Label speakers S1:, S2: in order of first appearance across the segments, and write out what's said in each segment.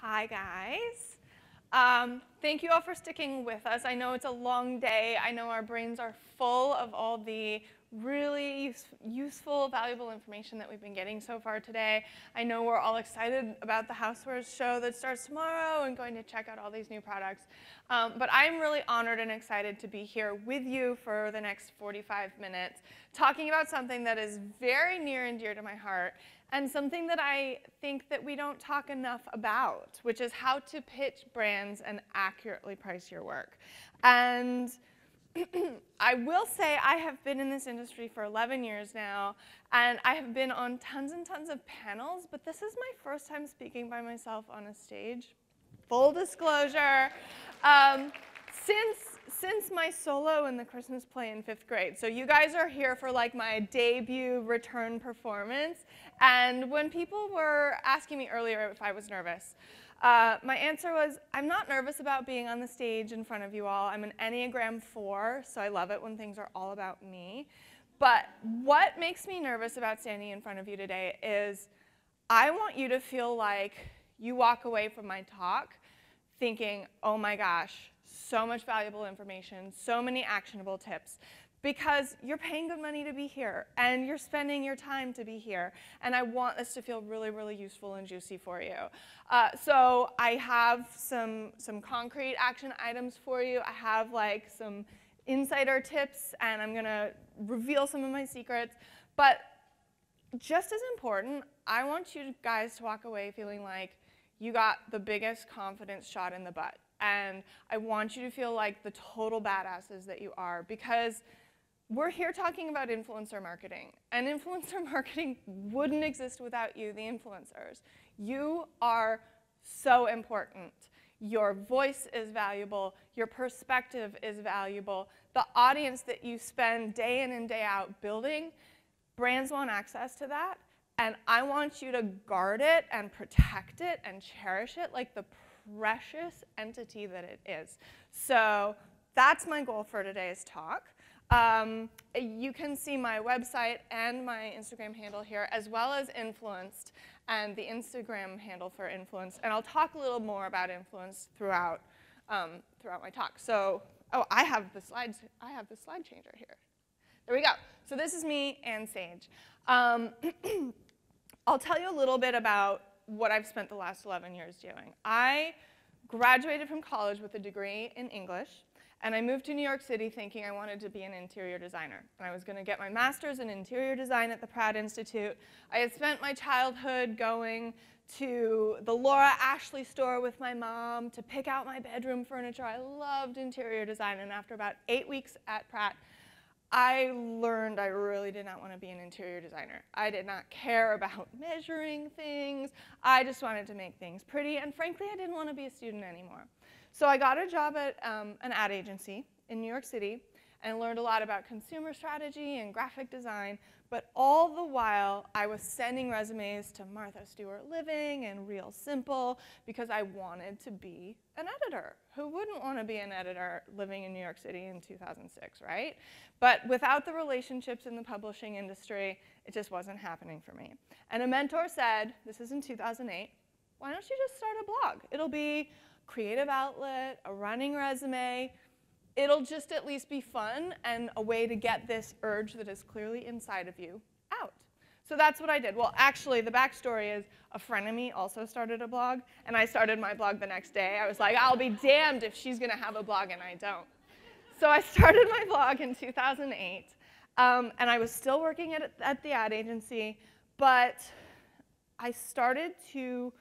S1: Hi, guys. Um, thank you all for sticking with us. I know it's a long day. I know our brains are full of all the really use, useful, valuable information that we've been getting so far today. I know we're all excited about the Housewares show that starts tomorrow and going to check out all these new products. Um, but I'm really honored and excited to be here with you for the next 45 minutes talking about something that is very near and dear to my heart and something that I think that we don't talk enough about, which is how to pitch brands and accurately price your work. And I will say I have been in this industry for 11 years now, and I have been on tons and tons of panels, but this is my first time speaking by myself on a stage. Full disclosure. Um, since, since my solo in the Christmas play in fifth grade, so you guys are here for like my debut return performance, and when people were asking me earlier if I was nervous, uh, my answer was, I'm not nervous about being on the stage in front of you all. I'm an Enneagram 4, so I love it when things are all about me. But what makes me nervous about standing in front of you today is I want you to feel like you walk away from my talk thinking, oh my gosh, so much valuable information, so many actionable tips because you're paying good money to be here and you're spending your time to be here. And I want this to feel really, really useful and juicy for you. Uh, so I have some, some concrete action items for you. I have like some insider tips and I'm gonna reveal some of my secrets. But just as important, I want you guys to walk away feeling like you got the biggest confidence shot in the butt. And I want you to feel like the total badasses that you are because we're here talking about influencer marketing, and influencer marketing wouldn't exist without you, the influencers. You are so important. Your voice is valuable, your perspective is valuable. The audience that you spend day in and day out building, brands want access to that, and I want you to guard it and protect it and cherish it like the precious entity that it is. So that's my goal for today's talk. Um, you can see my website and my Instagram handle here, as well as Influenced and the Instagram handle for Influence. And I'll talk a little more about Influence throughout, um, throughout my talk. So, oh, I have the slides. I have the slide changer here. There we go. So this is me Anne Sage. Um, I'll tell you a little bit about what I've spent the last 11 years doing. I graduated from college with a degree in English. And I moved to New York City thinking I wanted to be an interior designer. And I was going to get my master's in interior design at the Pratt Institute. I had spent my childhood going to the Laura Ashley store with my mom to pick out my bedroom furniture. I loved interior design. And after about eight weeks at Pratt, I learned I really did not want to be an interior designer. I did not care about measuring things. I just wanted to make things pretty. And frankly, I didn't want to be a student anymore. So I got a job at um, an ad agency in New York City and learned a lot about consumer strategy and graphic design, but all the while I was sending resumes to Martha Stewart Living and Real Simple because I wanted to be an editor. Who wouldn't want to be an editor living in New York City in 2006, right? But without the relationships in the publishing industry, it just wasn't happening for me. And a mentor said, this is in 2008, why don't you just start a blog? It'll be creative outlet, a running resume. It'll just at least be fun and a way to get this urge that is clearly inside of you out. So that's what I did. Well, actually, the backstory is a friend of me also started a blog, and I started my blog the next day. I was like, I'll be damned if she's going to have a blog and I don't. So I started my blog in 2008, um, and I was still working at, at the ad agency, but I started to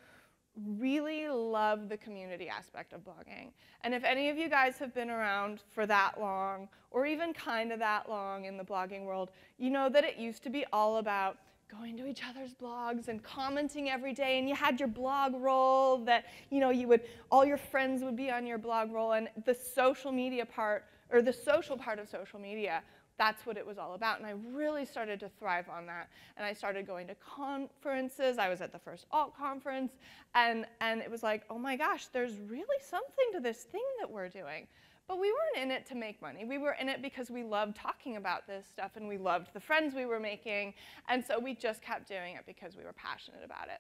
S1: really love the community aspect of blogging. And if any of you guys have been around for that long, or even kind of that long in the blogging world, you know that it used to be all about going to each other's blogs and commenting every day and you had your blog roll that you know you would all your friends would be on your blog roll and the social media part or the social part of social media that's what it was all about. And I really started to thrive on that. And I started going to conferences. I was at the first alt conference. And, and it was like, oh my gosh, there's really something to this thing that we're doing. But we weren't in it to make money. We were in it because we loved talking about this stuff and we loved the friends we were making. And so we just kept doing it because we were passionate about it.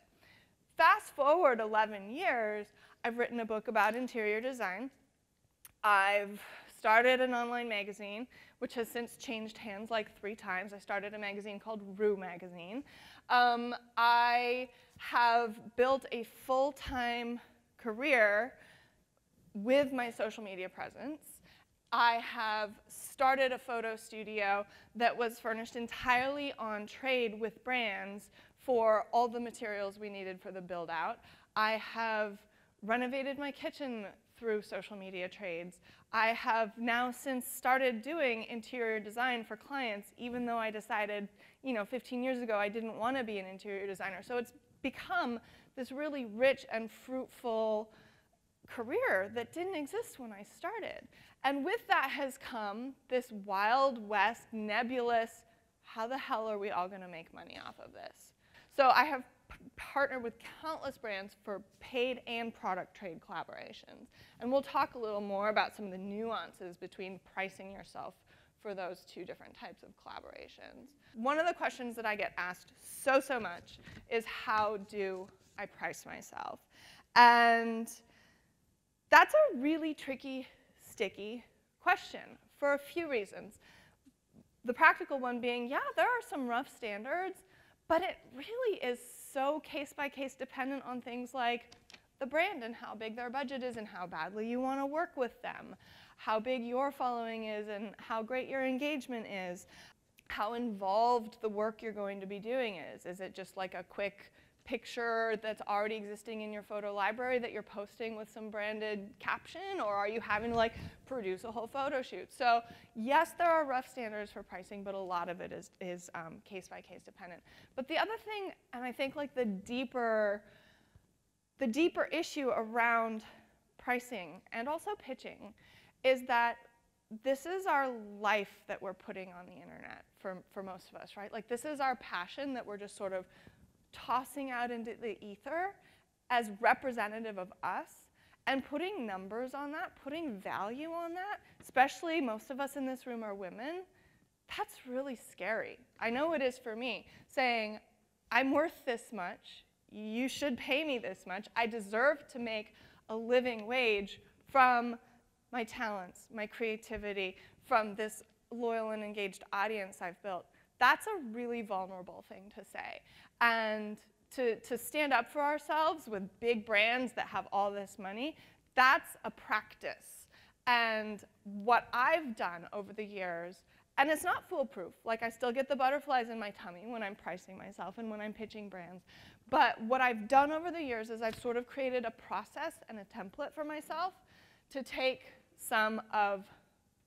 S1: fast forward 11 years, I've written a book about interior design. I've started an online magazine, which has since changed hands like three times. I started a magazine called Rue Magazine. Um, I have built a full-time career with my social media presence. I have started a photo studio that was furnished entirely on trade with brands for all the materials we needed for the build out. I have renovated my kitchen through social media trades. I have now since started doing interior design for clients, even though I decided, you know, 15 years ago I didn't want to be an interior designer. So it's become this really rich and fruitful career that didn't exist when I started. And with that has come this wild west, nebulous, how the hell are we all going to make money off of this? So I have partnered with countless brands for paid and product trade collaborations. And we'll talk a little more about some of the nuances between pricing yourself for those two different types of collaborations. One of the questions that I get asked so, so much is how do I price myself? And that's a really tricky, sticky question for a few reasons. The practical one being, yeah, there are some rough standards, but it really is so case by case dependent on things like the brand and how big their budget is and how badly you want to work with them, how big your following is and how great your engagement is, how involved the work you're going to be doing is. Is it just like a quick picture that's already existing in your photo library that you're posting with some branded caption, or are you having to like produce a whole photo shoot? So yes, there are rough standards for pricing, but a lot of it is, is um, case by case dependent. But the other thing, and I think like the deeper, the deeper issue around pricing and also pitching is that this is our life that we're putting on the internet for, for most of us, right? Like this is our passion that we're just sort of tossing out into the ether as representative of us and putting numbers on that, putting value on that, especially most of us in this room are women, that's really scary. I know it is for me, saying, I'm worth this much, you should pay me this much, I deserve to make a living wage from my talents, my creativity, from this loyal and engaged audience I've built. That's a really vulnerable thing to say. And to, to stand up for ourselves with big brands that have all this money, that's a practice. And what I've done over the years, and it's not foolproof, like I still get the butterflies in my tummy when I'm pricing myself and when I'm pitching brands. But what I've done over the years is I've sort of created a process and a template for myself to take some of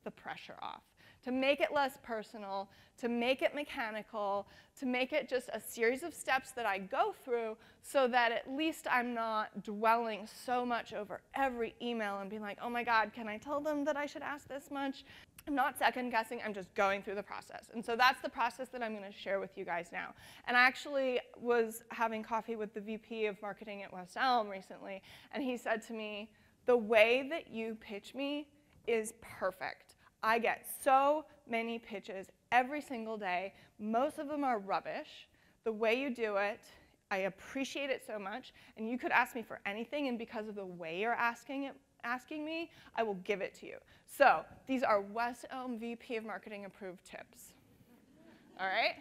S1: the pressure off to make it less personal, to make it mechanical, to make it just a series of steps that I go through so that at least I'm not dwelling so much over every email and being like, oh my God, can I tell them that I should ask this much? I'm not second guessing, I'm just going through the process. And so that's the process that I'm going to share with you guys now. And I actually was having coffee with the VP of marketing at West Elm recently, and he said to me, the way that you pitch me is perfect. I get so many pitches every single day. Most of them are rubbish. The way you do it, I appreciate it so much. And you could ask me for anything, and because of the way you're asking it, asking me, I will give it to you. So these are West Elm VP of Marketing approved tips. All right?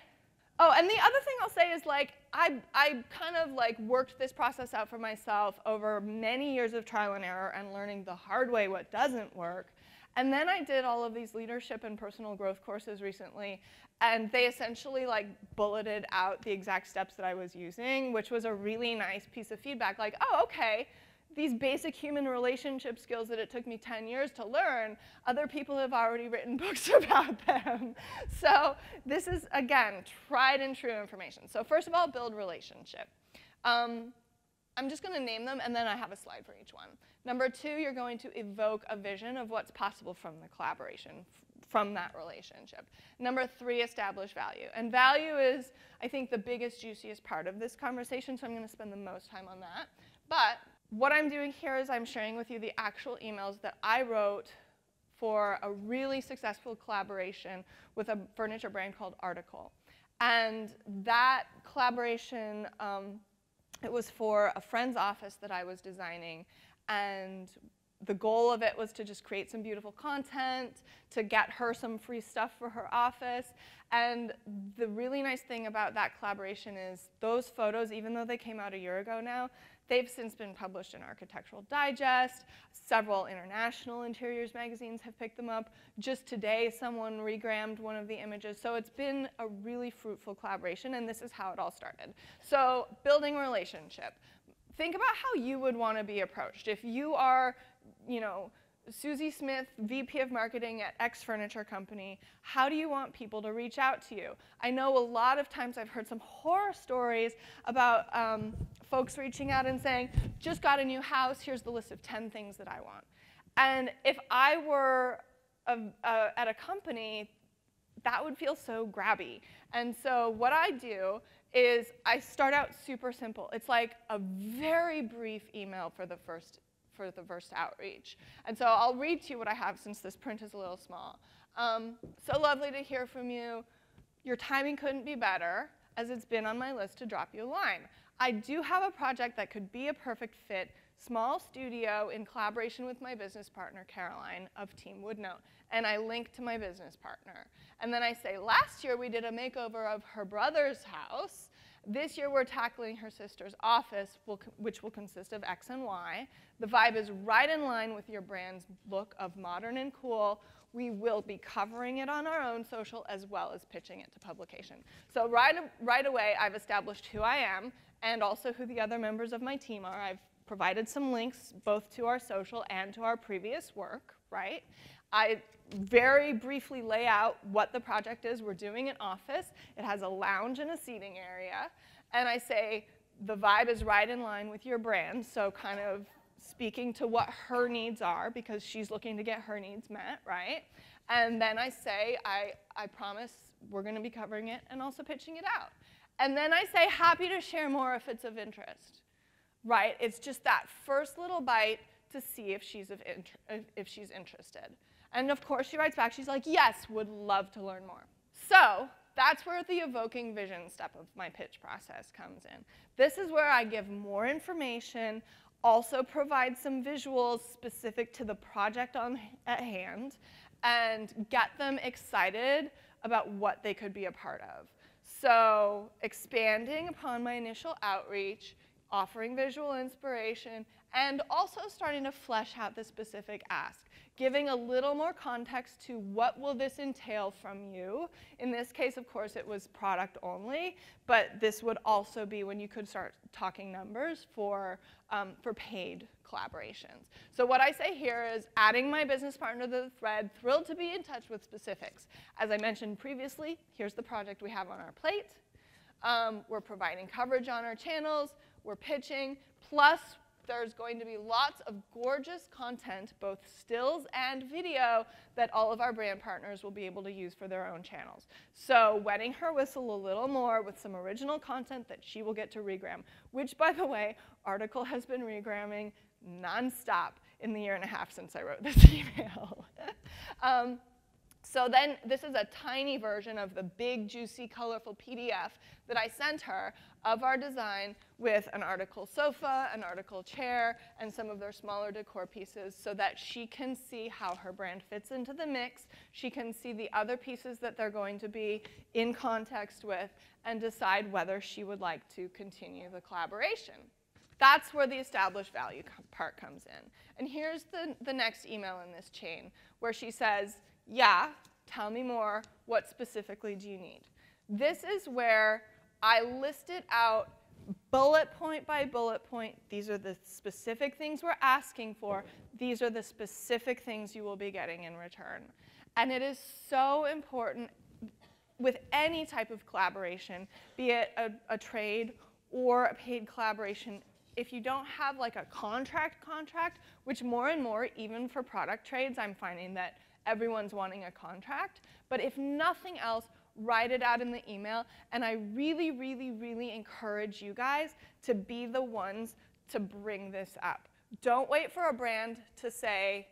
S1: Oh, and the other thing I'll say is like, I, I kind of like worked this process out for myself over many years of trial and error and learning the hard way what doesn't work. And then I did all of these leadership and personal growth courses recently, and they essentially like bulleted out the exact steps that I was using, which was a really nice piece of feedback. Like, oh, okay, these basic human relationship skills that it took me 10 years to learn, other people have already written books about them. So this is, again, tried and true information. So first of all, build relationship. Um, I'm just going to name them, and then I have a slide for each one. Number two, you're going to evoke a vision of what's possible from the collaboration, from that relationship. Number three, establish value. And value is, I think, the biggest, juiciest part of this conversation, so I'm going to spend the most time on that. But what I'm doing here is I'm sharing with you the actual emails that I wrote for a really successful collaboration with a furniture brand called Article. And that collaboration um, it was for a friend's office that I was designing, and the goal of it was to just create some beautiful content, to get her some free stuff for her office. And the really nice thing about that collaboration is those photos, even though they came out a year ago now, they've since been published in Architectural Digest. Several international interiors magazines have picked them up. Just today, someone regrammed one of the images. So it's been a really fruitful collaboration, and this is how it all started. So building a relationship. Think about how you would want to be approached. If you are you know, Susie Smith, VP of Marketing at X Furniture Company, how do you want people to reach out to you? I know a lot of times I've heard some horror stories about um, folks reaching out and saying, just got a new house, here's the list of 10 things that I want. And if I were a, a, at a company, that would feel so grabby. And so what I do is I start out super simple. It's like a very brief email for the first for the first outreach. And so I'll read to you what I have since this print is a little small. Um, so lovely to hear from you. Your timing couldn't be better, as it's been on my list to drop you a line. I do have a project that could be a perfect fit, small studio in collaboration with my business partner, Caroline, of Team Woodnote. And I link to my business partner. And then I say, last year we did a makeover of her brother's house, this year we're tackling her sister's office, which will consist of X and Y. The vibe is right in line with your brand's look of modern and cool. We will be covering it on our own social as well as pitching it to publication. So right, right away, I've established who I am and also who the other members of my team are. I've provided some links both to our social and to our previous work, right? I very briefly lay out what the project is we're doing in office. It has a lounge and a seating area. And I say, the vibe is right in line with your brand, so kind of speaking to what her needs are because she's looking to get her needs met, right? And then I say, I, I promise we're going to be covering it and also pitching it out. And then I say, happy to share more if it's of interest, right? It's just that first little bite to see if she's, of if she's interested. And of course, she writes back, she's like, yes, would love to learn more. So that's where the evoking vision step of my pitch process comes in. This is where I give more information, also provide some visuals specific to the project on, at hand, and get them excited about what they could be a part of. So expanding upon my initial outreach, offering visual inspiration, and also starting to flesh out the specific ask giving a little more context to what will this entail from you. In this case, of course, it was product only, but this would also be when you could start talking numbers for, um, for paid collaborations. So what I say here is adding my business partner to the thread, thrilled to be in touch with specifics. As I mentioned previously, here's the project we have on our plate. Um, we're providing coverage on our channels, we're pitching, plus there's going to be lots of gorgeous content, both stills and video, that all of our brand partners will be able to use for their own channels. So wetting her whistle a little more with some original content that she will get to regram, which, by the way, Article has been regramming nonstop in the year and a half since I wrote this email. um, so then this is a tiny version of the big, juicy, colorful PDF that I sent her of our design with an article sofa, an article chair, and some of their smaller decor pieces so that she can see how her brand fits into the mix. She can see the other pieces that they're going to be in context with and decide whether she would like to continue the collaboration. That's where the established value part comes in. And here's the, the next email in this chain where she says, yeah, tell me more. What specifically do you need? This is where I listed out bullet point by bullet point. These are the specific things we're asking for. These are the specific things you will be getting in return. And it is so important with any type of collaboration, be it a, a trade or a paid collaboration, if you don't have like a contract contract, which more and more, even for product trades, I'm finding that everyone's wanting a contract. But if nothing else, write it out in the email. And I really, really, really encourage you guys to be the ones to bring this up. Don't wait for a brand to say,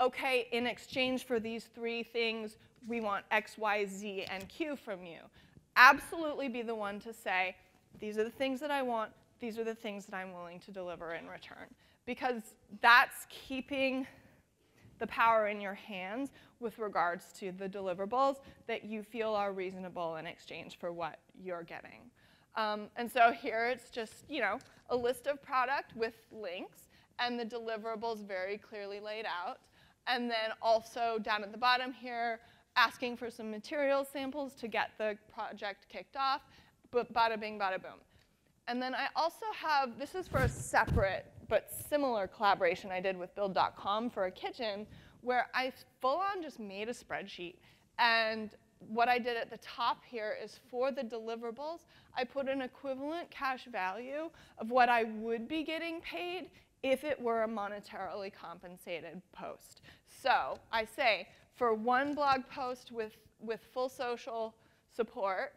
S1: okay, in exchange for these three things, we want X, Y, Z, and Q from you. Absolutely be the one to say, these are the things that I want, these are the things that I'm willing to deliver in return. Because that's keeping the power in your hands with regards to the deliverables that you feel are reasonable in exchange for what you're getting. Um, and so here it's just, you know, a list of product with links and the deliverables very clearly laid out. And then also down at the bottom here, asking for some material samples to get the project kicked off, but bada bing, bada boom. And then I also have, this is for a separate but similar collaboration I did with Build.com for a kitchen, where I full on just made a spreadsheet. And what I did at the top here is for the deliverables, I put an equivalent cash value of what I would be getting paid if it were a monetarily compensated post. So I say for one blog post with, with full social support,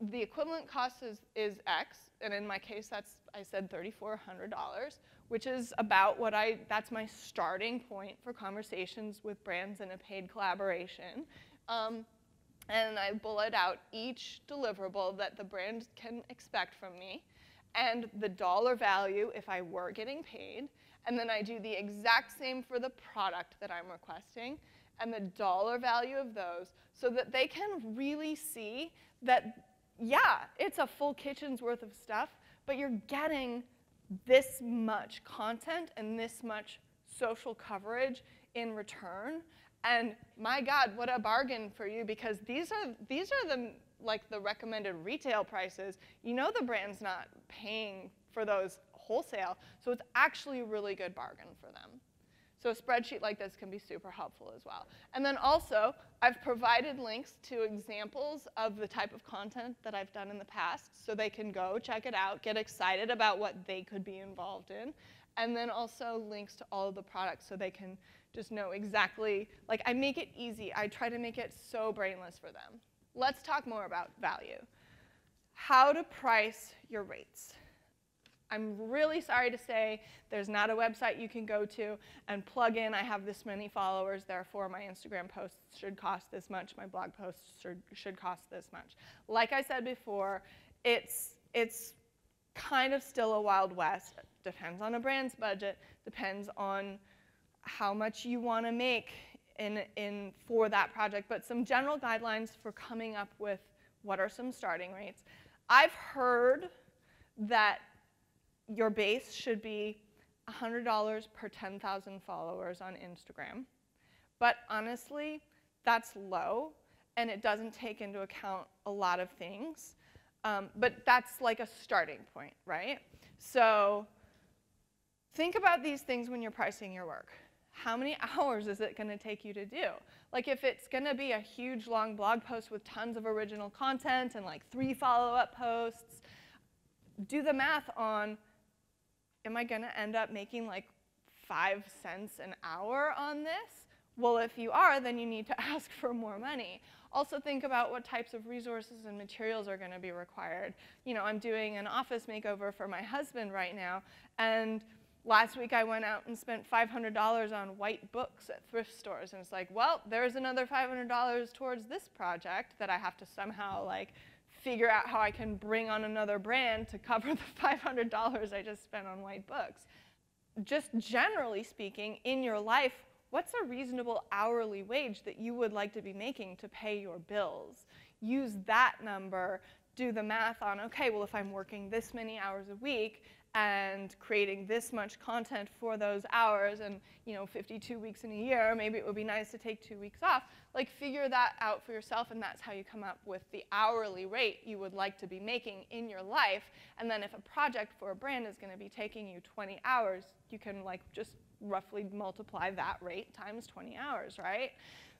S1: the equivalent cost is, is X, and in my case, that's, I said $3,400, which is about what I, that's my starting point for conversations with brands in a paid collaboration. Um, and I bullet out each deliverable that the brand can expect from me and the dollar value if I were getting paid. And then I do the exact same for the product that I'm requesting and the dollar value of those so that they can really see that, yeah, it's a full kitchen's worth of stuff, but you're getting this much content and this much social coverage in return. And my God, what a bargain for you because these are, these are the, like the recommended retail prices. You know the brand's not paying for those wholesale, so it's actually a really good bargain for them. So a spreadsheet like this can be super helpful as well. And then also, I've provided links to examples of the type of content that I've done in the past, so they can go check it out, get excited about what they could be involved in, and then also links to all of the products so they can just know exactly, like I make it easy. I try to make it so brainless for them. Let's talk more about value. How to price your rates. I'm really sorry to say there's not a website you can go to and plug in, I have this many followers, therefore my Instagram posts should cost this much, my blog posts should, should cost this much. Like I said before, it's, it's kind of still a wild west. Depends on a brand's budget, depends on how much you want to make in, in, for that project, but some general guidelines for coming up with what are some starting rates. I've heard that your base should be $100 per 10,000 followers on Instagram. But honestly, that's low, and it doesn't take into account a lot of things. Um, but that's like a starting point, right? So think about these things when you're pricing your work. How many hours is it going to take you to do? Like if it's going to be a huge long blog post with tons of original content and like three follow-up posts, do the math on am I going to end up making like five cents an hour on this? Well, if you are, then you need to ask for more money. Also think about what types of resources and materials are going to be required. You know, I'm doing an office makeover for my husband right now, and last week I went out and spent $500 on white books at thrift stores, and it's like, well, there's another $500 towards this project that I have to somehow like figure out how I can bring on another brand to cover the $500 I just spent on white books. Just generally speaking, in your life, what's a reasonable hourly wage that you would like to be making to pay your bills? Use that number, do the math on, okay, well, if I'm working this many hours a week and creating this much content for those hours and you know 52 weeks in a year maybe it would be nice to take two weeks off. Like figure that out for yourself and that's how you come up with the hourly rate you would like to be making in your life. And then if a project for a brand is going to be taking you 20 hours you can like just roughly multiply that rate times 20 hours right?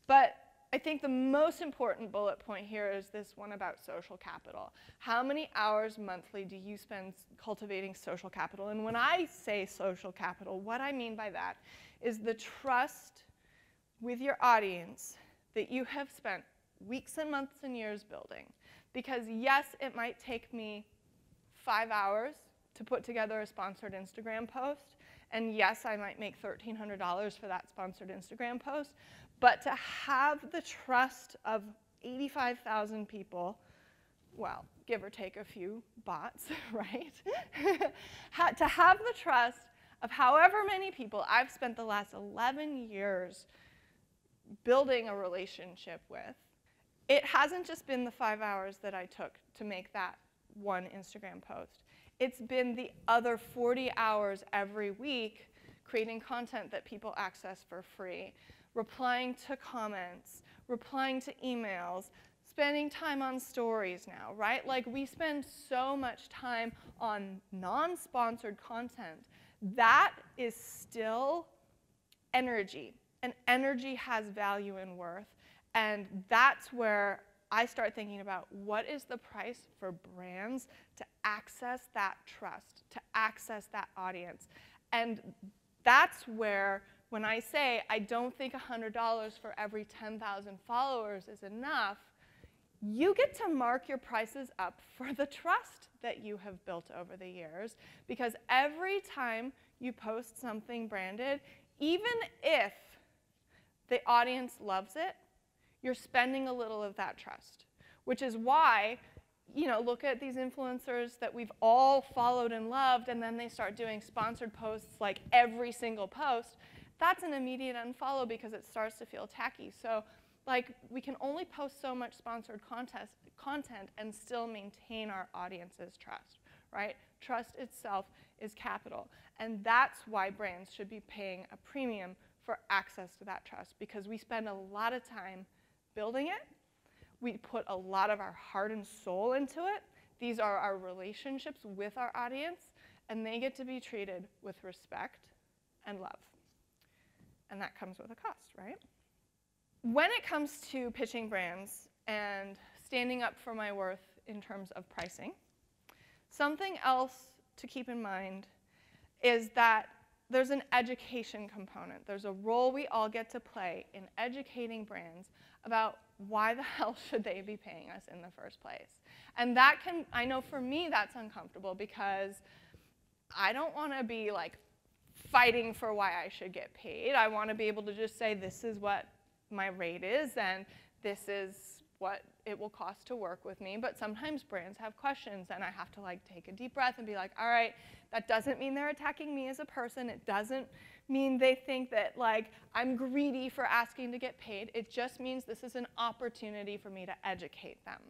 S1: But I think the most important bullet point here is this one about social capital. How many hours monthly do you spend cultivating social capital? And when I say social capital, what I mean by that is the trust with your audience that you have spent weeks and months and years building. Because yes, it might take me five hours to put together a sponsored Instagram post, and yes, I might make $1,300 for that sponsored Instagram post, but to have the trust of 85,000 people well, give or take a few bots, right? to have the trust of however many people I've spent the last 11 years building a relationship with, it hasn't just been the five hours that I took to make that one Instagram post. It's been the other 40 hours every week creating content that people access for free, replying to comments, replying to emails, spending time on stories now, right? Like we spend so much time on non-sponsored content. That is still energy, and energy has value and worth. And that's where I start thinking about what is the price for brands to access that trust, to access that audience. And that's where, when I say I don't think $100 for every 10,000 followers is enough, you get to mark your prices up for the trust that you have built over the years because every time you post something branded, even if the audience loves it, you're spending a little of that trust, which is why, you know, look at these influencers that we've all followed and loved, and then they start doing sponsored posts like every single post. That's an immediate unfollow because it starts to feel tacky. So, like, we can only post so much sponsored contest, content and still maintain our audience's trust, right? Trust itself is capital. And that's why brands should be paying a premium for access to that trust because we spend a lot of time building it. We put a lot of our heart and soul into it. These are our relationships with our audience, and they get to be treated with respect and love. And that comes with a cost, right? When it comes to pitching brands and standing up for my worth in terms of pricing, something else to keep in mind is that there's an education component. There's a role we all get to play in educating brands about why the hell should they be paying us in the first place. And that can, I know for me that's uncomfortable because I don't want to be like fighting for why I should get paid. I want to be able to just say this is what my rate is and this is what it will cost to work with me. But sometimes brands have questions and I have to like take a deep breath and be like, all right, that doesn't mean they're attacking me as a person. It doesn't mean they think that like I'm greedy for asking to get paid. It just means this is an opportunity for me to educate them.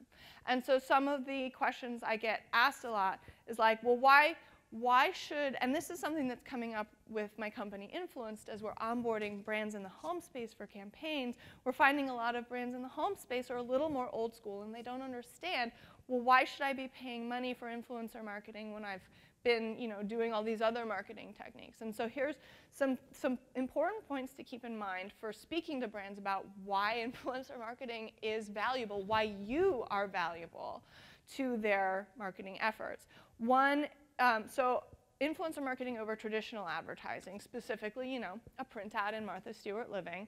S1: And so some of the questions I get asked a lot is like, well, why, why should, and this is something that's coming up with my company Influenced as we're onboarding brands in the home space for campaigns, we're finding a lot of brands in the home space are a little more old school and they don't understand, well, why should I be paying money for influencer marketing when I've been you know, doing all these other marketing techniques. And so here's some, some important points to keep in mind for speaking to brands about why influencer marketing is valuable, why you are valuable to their marketing efforts. One, um, so influencer marketing over traditional advertising, specifically, you know, a print ad in Martha Stewart Living.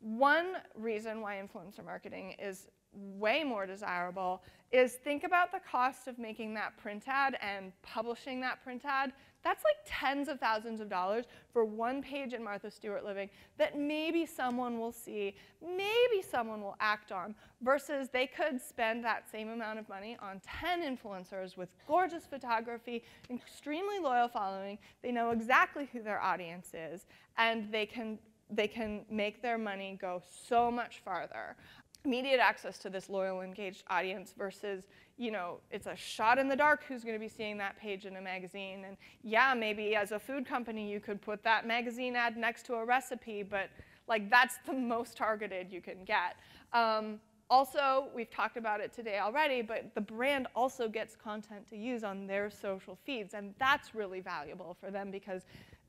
S1: One reason why influencer marketing is way more desirable is think about the cost of making that print ad and publishing that print ad. That's like tens of thousands of dollars for one page in Martha Stewart Living that maybe someone will see, maybe someone will act on, versus they could spend that same amount of money on 10 influencers with gorgeous photography, extremely loyal following. They know exactly who their audience is, and they can they can make their money go so much farther immediate access to this loyal, engaged audience versus, you know, it's a shot in the dark who's going to be seeing that page in a magazine. And yeah, maybe as a food company, you could put that magazine ad next to a recipe, but like that's the most targeted you can get. Um, also, we've talked about it today already, but the brand also gets content to use on their social feeds, and that's really valuable for them because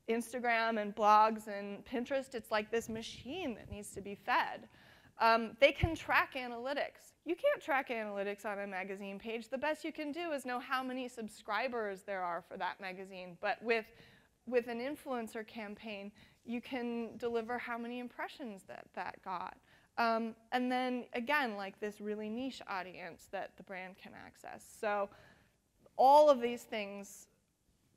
S1: Instagram and blogs and Pinterest, it's like this machine that needs to be fed. Um, they can track analytics. You can't track analytics on a magazine page. The best you can do is know how many subscribers there are for that magazine. But with, with an influencer campaign, you can deliver how many impressions that that got. Um, and then again, like this really niche audience that the brand can access. So all of these things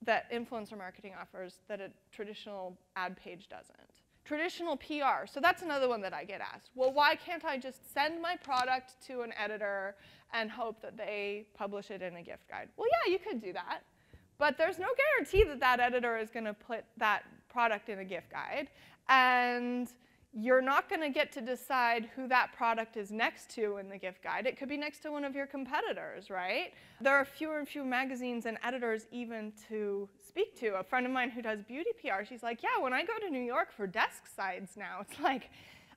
S1: that influencer marketing offers that a traditional ad page doesn't. Traditional PR. So that's another one that I get asked. Well, why can't I just send my product to an editor and hope that they publish it in a gift guide? Well, yeah, you could do that. But there's no guarantee that that editor is going to put that product in a gift guide. And you're not going to get to decide who that product is next to in the gift guide. It could be next to one of your competitors, right? There are fewer and fewer magazines and editors even to speak to. A friend of mine who does beauty PR, she's like, yeah, when I go to New York for desk sides now, it's like,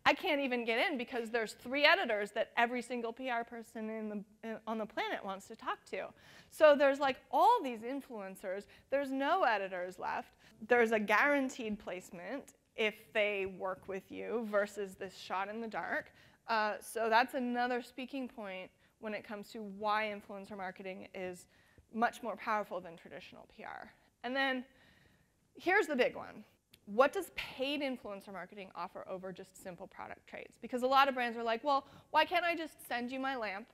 S1: I can't even get in because there's three editors that every single PR person in the, in, on the planet wants to talk to. So there's like all these influencers. There's no editors left. There's a guaranteed placement if they work with you versus this shot in the dark. Uh, so that's another speaking point when it comes to why influencer marketing is much more powerful than traditional PR. And then here's the big one. What does paid influencer marketing offer over just simple product trades? Because a lot of brands are like, well, why can't I just send you my lamp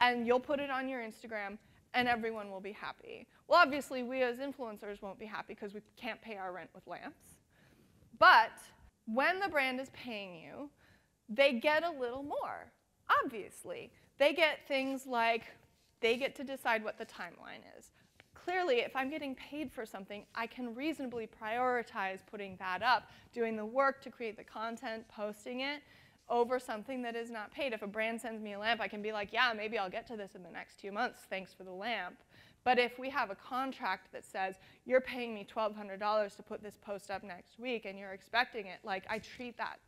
S1: and you'll put it on your Instagram and everyone will be happy? Well, obviously, we as influencers won't be happy because we can't pay our rent with lamps. But when the brand is paying you, they get a little more, obviously. They get things like they get to decide what the timeline is. Clearly, if I'm getting paid for something, I can reasonably prioritize putting that up, doing the work to create the content, posting it, over something that is not paid. If a brand sends me a lamp, I can be like, yeah, maybe I'll get to this in the next two months, thanks for the lamp. But if we have a contract that says, you're paying me $1,200 to put this post up next week and you're expecting it, like I treat that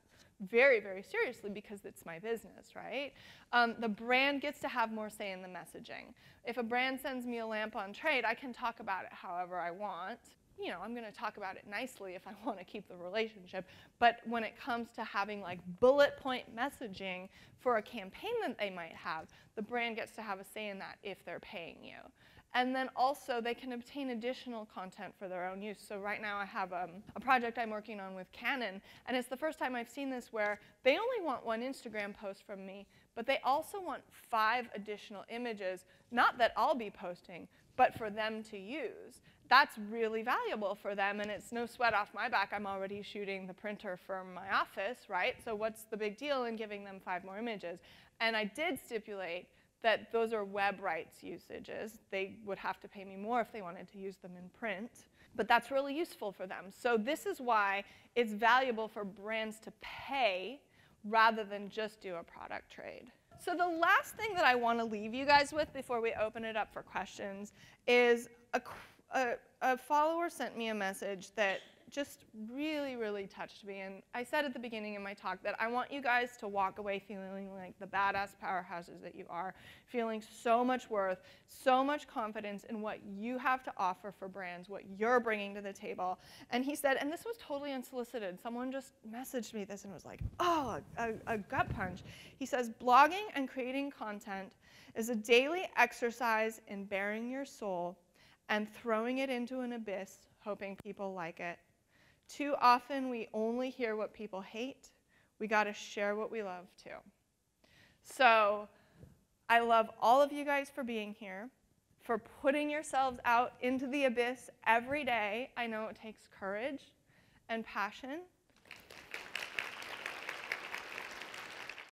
S1: very, very seriously because it's my business, right? Um, the brand gets to have more say in the messaging. If a brand sends me a lamp on trade, I can talk about it however I want. You know, I'm going to talk about it nicely if I want to keep the relationship. But when it comes to having like bullet point messaging for a campaign that they might have, the brand gets to have a say in that if they're paying you. And then also they can obtain additional content for their own use. So right now I have um, a project I'm working on with Canon, and it's the first time I've seen this where they only want one Instagram post from me, but they also want five additional images, not that I'll be posting, but for them to use. That's really valuable for them, and it's no sweat off my back. I'm already shooting the printer for my office, right? So what's the big deal in giving them five more images? And I did stipulate that those are web rights usages. They would have to pay me more if they wanted to use them in print, but that's really useful for them. So this is why it's valuable for brands to pay rather than just do a product trade. So the last thing that I want to leave you guys with before we open it up for questions is a, a, a follower sent me a message that just really, really touched me. And I said at the beginning of my talk that I want you guys to walk away feeling like the badass powerhouses that you are, feeling so much worth, so much confidence in what you have to offer for brands, what you're bringing to the table. And he said, and this was totally unsolicited. Someone just messaged me this and was like, oh, a, a gut punch. He says, blogging and creating content is a daily exercise in baring your soul and throwing it into an abyss, hoping people like it. Too often we only hear what people hate. We got to share what we love too. So I love all of you guys for being here, for putting yourselves out into the abyss every day. I know it takes courage and passion,